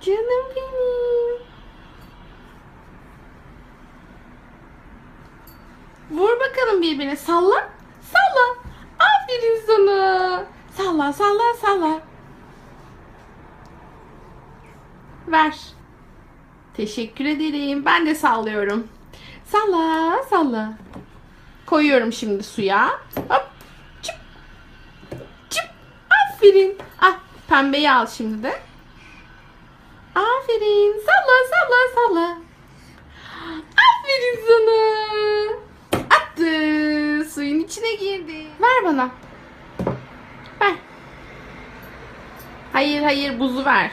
Canım benim. Vur bakalım birbirine. Salla. Salla. Aferin sana. Salla salla salla. Ver. Teşekkür ederim. Ben de sallıyorum. Salla salla. Koyuyorum şimdi suya. Hop. Çıp. Çıp. Aferin. Ah pembeyi al şimdi de. Aferin. Salla salla salla. Aferin sana. Attı. Suyun içine girdi. Ver bana. Ver. Hayır hayır buzu ver.